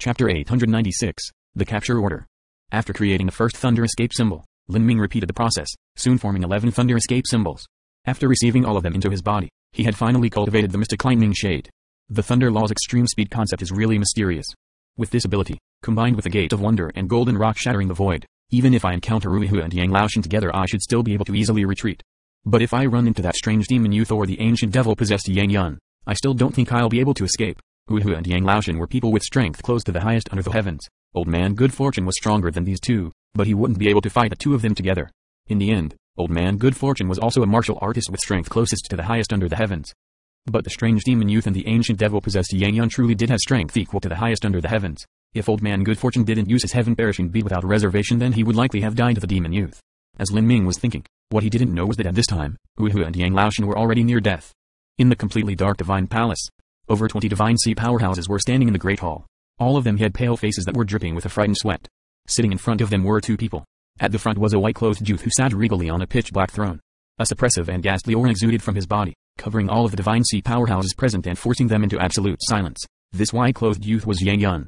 Chapter 896 The Capture Order. After creating the first Thunder Escape symbol, Lin Ming repeated the process, soon forming 11 Thunder Escape symbols. After receiving all of them into his body, he had finally cultivated the mystic lightning shade. The Thunder Law's extreme speed concept is really mysterious. With this ability, combined with the Gate of Wonder and Golden Rock shattering the void, even if I encounter Ruihu and Yang Laoshan together I should still be able to easily retreat. But if I run into that strange demon youth or the ancient devil-possessed Yang Yun, I still don't think I'll be able to escape. Ruihu and Yang Laoshan were people with strength close to the highest under the heavens. Old man Good Fortune was stronger than these two, but he wouldn't be able to fight the two of them together. In the end, Old man Good Fortune was also a martial artist with strength closest to the highest under the heavens. But the strange demon youth and the ancient devil-possessed Yang Yun truly did have strength equal to the highest under the heavens. If Old Man Good Fortune didn't use his heaven-perishing bead without reservation then he would likely have died to the demon youth. As Lin Ming was thinking, what he didn't know was that at this time, Ruihu and Yang Laoshan were already near death. In the completely dark Divine Palace, over 20 Divine Sea powerhouses were standing in the Great Hall. All of them had pale faces that were dripping with a frightened sweat. Sitting in front of them were two people. At the front was a white-clothed youth who sat regally on a pitch-black throne. A suppressive and ghastly aura exuded from his body, covering all of the Divine Sea powerhouses present and forcing them into absolute silence. This white-clothed youth was Yang Yun.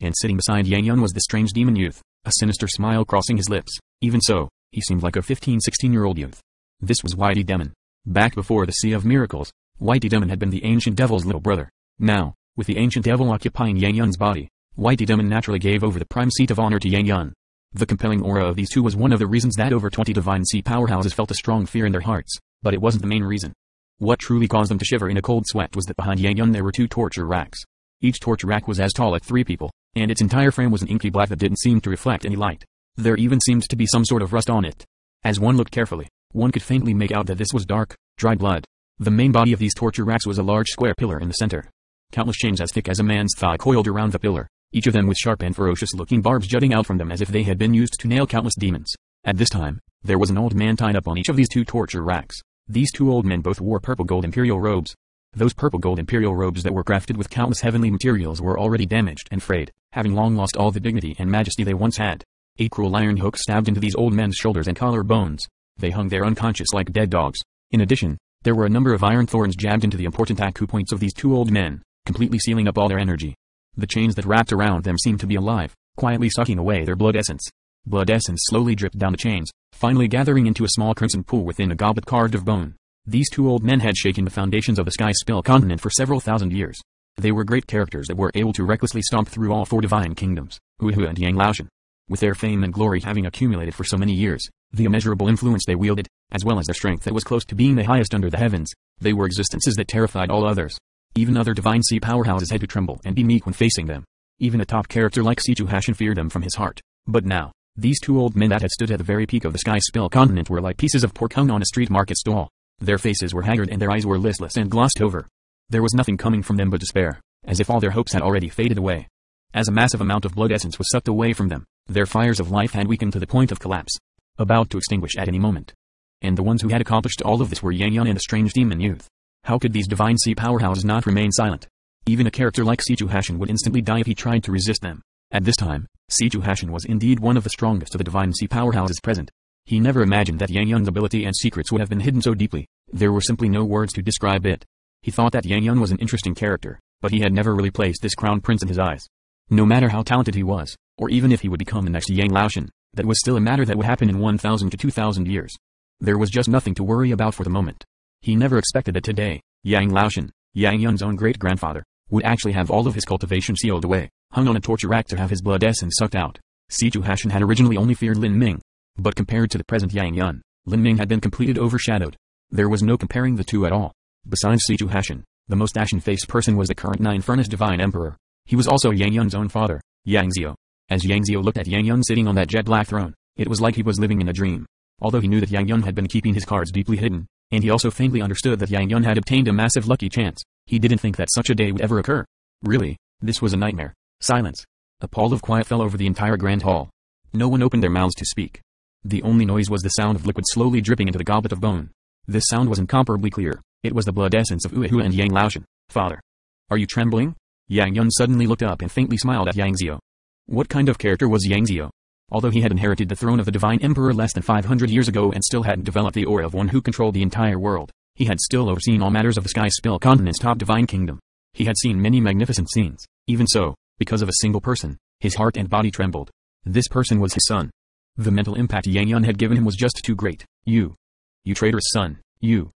And sitting beside Yang Yun was the strange demon youth, a sinister smile crossing his lips. Even so, he seemed like a 15-16-year-old youth. This was Whitey Demon. Back before the Sea of Miracles, Whitey Demon had been the ancient devil's little brother. Now, with the ancient devil occupying Yang Yun's body, Whitey Demon naturally gave over the prime seat of honor to Yang Yun. The compelling aura of these two was one of the reasons that over 20 divine sea powerhouses felt a strong fear in their hearts, but it wasn't the main reason. What truly caused them to shiver in a cold sweat was that behind Yang Yun there were two torture racks. Each torture rack was as tall as three people, and its entire frame was an inky black that didn't seem to reflect any light. There even seemed to be some sort of rust on it. As one looked carefully, one could faintly make out that this was dark, dry blood. The main body of these torture racks was a large square pillar in the center. Countless chains as thick as a man's thigh coiled around the pillar, each of them with sharp and ferocious-looking barbs jutting out from them as if they had been used to nail countless demons. At this time, there was an old man tied up on each of these two torture racks. These two old men both wore purple gold imperial robes. Those purple gold imperial robes that were crafted with countless heavenly materials were already damaged and frayed, having long lost all the dignity and majesty they once had. A cruel iron hook stabbed into these old men's shoulders and collar bones. They hung there unconscious like dead dogs. In addition, there were a number of iron thorns jabbed into the important acupoints of these two old men, completely sealing up all their energy. The chains that wrapped around them seemed to be alive, quietly sucking away their blood essence. Blood essence slowly dripped down the chains, finally gathering into a small crimson pool within a goblet carved of bone. These two old men had shaken the foundations of the Sky Spill continent for several thousand years. They were great characters that were able to recklessly stomp through all four divine kingdoms, Ruihu and Yang Laoshan. With their fame and glory having accumulated for so many years, the immeasurable influence they wielded, as well as their strength that was close to being the highest under the heavens, they were existences that terrified all others. Even other divine sea powerhouses had to tremble and be meek when facing them. Even a top character like Sichu Hashin feared them from his heart. But now, these two old men that had stood at the very peak of the Sky Spill continent were like pieces of pork hung on a street market stall. Their faces were haggard and their eyes were listless and glossed over. There was nothing coming from them but despair, as if all their hopes had already faded away. As a massive amount of blood essence was sucked away from them, their fires of life had weakened to the point of collapse, about to extinguish at any moment. And the ones who had accomplished all of this were Yang Yun and the strange demon youth. How could these divine sea powerhouses not remain silent? Even a character like Sichu Hashin would instantly die if he tried to resist them. At this time, Sichu Hashin was indeed one of the strongest of the divine sea powerhouses present. He never imagined that Yang Yun's ability and secrets would have been hidden so deeply. There were simply no words to describe it. He thought that Yang Yun was an interesting character, but he had never really placed this crown prince in his eyes. No matter how talented he was, or even if he would become the next Yang Laoshan, that was still a matter that would happen in 1000 to 2000 years. There was just nothing to worry about for the moment. He never expected that today, Yang Laoshan, Yang Yun's own great-grandfather, would actually have all of his cultivation sealed away, hung on a torture rack to have his blood essence sucked out. Sichu Hashin had originally only feared Lin Ming. But compared to the present Yang Yun, Lin Ming had been completely overshadowed. There was no comparing the two at all. Besides Sichu Hashin, the most ashen-faced person was the current Nine Furnace Divine Emperor. He was also Yang Yun's own father, Yang Xiu. As Yang Xiu looked at Yang Yun sitting on that jet black throne, it was like he was living in a dream. Although he knew that Yang Yun had been keeping his cards deeply hidden, and he also faintly understood that Yang Yun had obtained a massive lucky chance, he didn't think that such a day would ever occur. Really, this was a nightmare. Silence. A pall of quiet fell over the entire grand hall. No one opened their mouths to speak. The only noise was the sound of liquid slowly dripping into the goblet of bone. This sound was incomparably clear. It was the blood essence of Ruihu and Yang Laoshan. Father. Are you trembling? Yang Yun suddenly looked up and faintly smiled at Yang Xiu. What kind of character was Yang Xiu? Although he had inherited the throne of the Divine Emperor less than 500 years ago and still hadn't developed the aura of one who controlled the entire world, he had still overseen all matters of the Sky spill Continent's top divine kingdom. He had seen many magnificent scenes. Even so, Because of a single person, his heart and body trembled. This person was his son. The mental impact Yang Yun had given him was just too great. You. You traitorous son, you.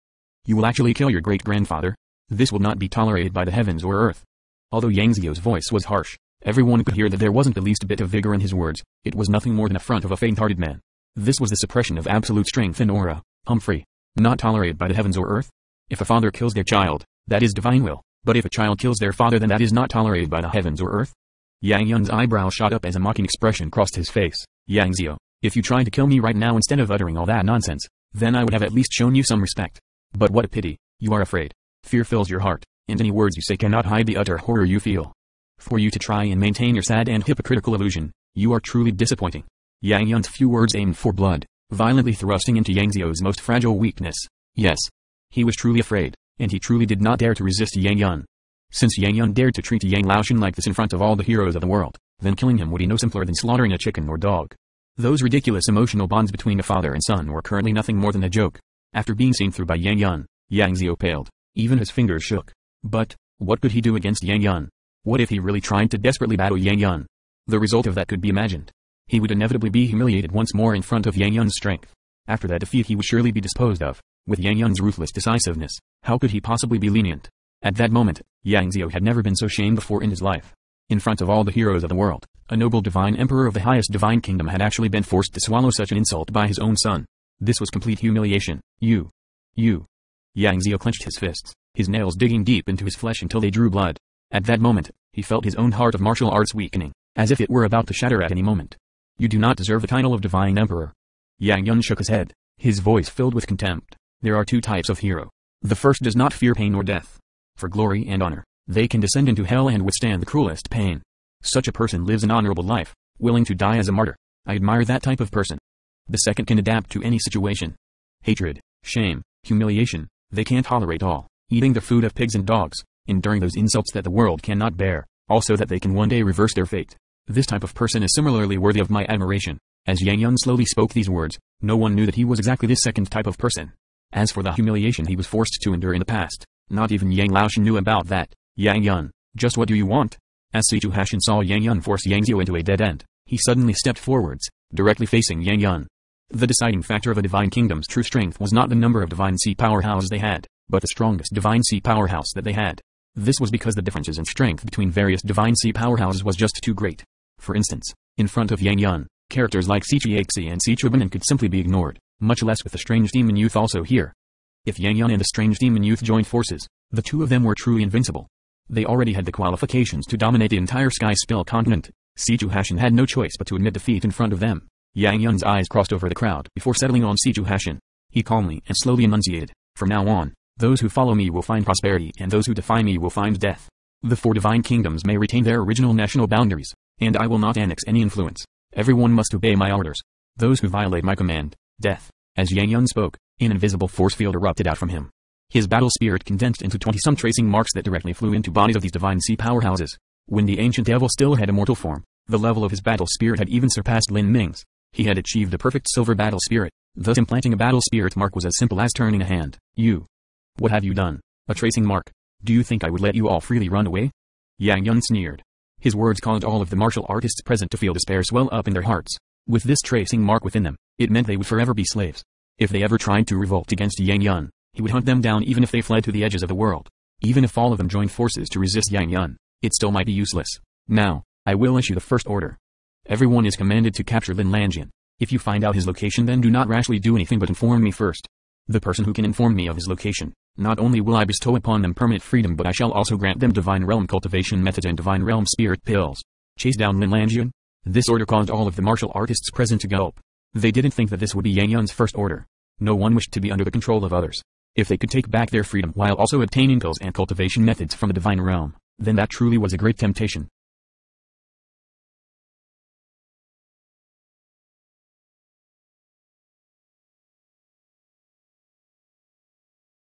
You will actually kill your great-grandfather? This will not be tolerated by the heavens or earth. Although Yang Xiu's voice was harsh, everyone could hear that there wasn't the least bit of vigor in his words, it was nothing more than a front of a faint-hearted man. This was the suppression of absolute strength and aura, Humphrey. Not tolerated by the heavens or earth? If a father kills their child, that is divine will, but if a child kills their father then that is not tolerated by the heavens or earth? Yang Yun's eyebrow shot up as a mocking expression crossed his face. Yang Xiu, if you tried to kill me right now instead of uttering all that nonsense, then I would have at least shown you some respect. But what a pity, you are afraid. Fear fills your heart, and any words you say cannot hide the utter horror you feel. For you to try and maintain your sad and hypocritical illusion, you are truly disappointing. Yang Yun's few words aimed for blood, violently thrusting into Yang Xiu's most fragile weakness. Yes. He was truly afraid, and he truly did not dare to resist Yang Yun. Since Yang Yun dared to treat Yang Laoshan like this in front of all the heroes of the world, then killing him would be no simpler than slaughtering a chicken or dog. Those ridiculous emotional bonds between a father and son were currently nothing more than a joke. After being seen through by Yang Yun, Yang Xiu paled. Even his fingers shook. But, what could he do against Yang Yun? What if he really tried to desperately battle Yang Yun? The result of that could be imagined. He would inevitably be humiliated once more in front of Yang Yun's strength. After that defeat he would surely be disposed of. With Yang Yun's ruthless decisiveness, how could he possibly be lenient? At that moment, Yang Xiu had never been so shamed before in his life. In front of all the heroes of the world, a noble divine emperor of the highest divine kingdom had actually been forced to swallow such an insult by his own son. This was complete humiliation. You. You. Yang Xiu clenched his fists, his nails digging deep into his flesh until they drew blood. At that moment, he felt his own heart of martial arts weakening, as if it were about to shatter at any moment. You do not deserve the title of divine emperor. Yang Yun shook his head, his voice filled with contempt. There are two types of hero. The first does not fear pain or death. For glory and honor, they can descend into hell and withstand the cruelest pain. Such a person lives an honorable life, willing to die as a martyr. I admire that type of person. The second can adapt to any situation. Hatred, shame, humiliation, they can't tolerate all, eating the food of pigs and dogs, enduring those insults that the world cannot bear, also that they can one day reverse their fate. This type of person is similarly worthy of my admiration. As Yang Yun slowly spoke these words, no one knew that he was exactly this second type of person. As for the humiliation he was forced to endure in the past, not even Yang Laoshan knew about that. Yang Yun, just what do you want? As Si Chuhashan saw Yang Yun force Yang Xiu into a dead end, he suddenly stepped forwards, directly facing Yang Yun. The deciding factor of a divine kingdom's true strength was not the number of divine sea powerhouses they had, but the strongest divine sea powerhouse that they had. This was because the differences in strength between various divine sea powerhouses was just too great. For instance, in front of Yang Yun, characters like Si Chiaxi and Si Chubanan could simply be ignored, much less with the strange demon youth also here. If Yang Yun and the strange demon youth joined forces, the two of them were truly invincible. They already had the qualifications to dominate the entire Sky Spill continent. Si Chuhashan had no choice but to admit defeat in front of them. Yang Yun's eyes crossed over the crowd before settling on Si Chuhashan. He calmly and slowly enunciated, From now on, those who follow me will find prosperity and those who defy me will find death. The four divine kingdoms may retain their original national boundaries, and I will not annex any influence. Everyone must obey my orders. Those who violate my command, death. As Yang Yun spoke, an invisible force field erupted out from him. His battle spirit condensed into 20-some tracing marks that directly flew into bodies of these divine sea powerhouses. When the ancient devil still had a mortal form, the level of his battle spirit had even surpassed Lin Ming's. He had achieved the perfect silver battle spirit, thus implanting a battle spirit mark was as simple as turning a hand. You. What have you done? A tracing mark. Do you think I would let you all freely run away? Yang Yun sneered. His words caused all of the martial artists present to feel despair swell up in their hearts. With this tracing mark within them, it meant they would forever be slaves. If they ever tried to revolt against Yang Yun, he would hunt them down even if they fled to the edges of the world. Even if all of them joined forces to resist Yang Yun, it still might be useless. Now, I will issue the first order. Everyone is commanded to capture Lin Lanjian. If you find out his location then do not rashly do anything but inform me first. The person who can inform me of his location, not only will I bestow upon them permanent freedom but I shall also grant them divine realm cultivation methods and divine realm spirit pills. Chase down Lin? This order caused all of the martial artists present to gulp. They didn't think that this would be Yang Yun's first order. No one wished to be under the control of others. If they could take back their freedom while also obtaining pills and cultivation methods from the divine realm, then that truly was a great temptation.